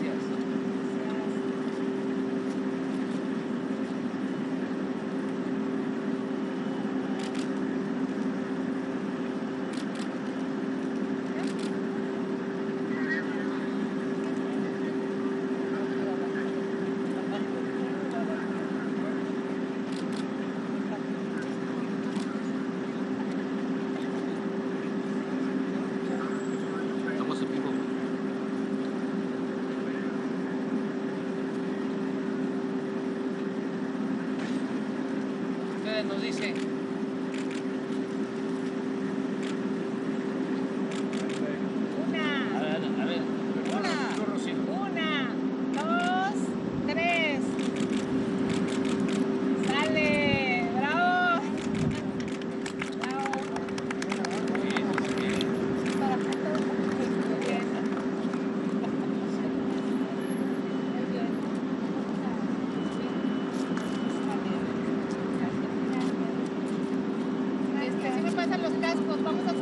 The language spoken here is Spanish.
gracias. Nos dice. vamos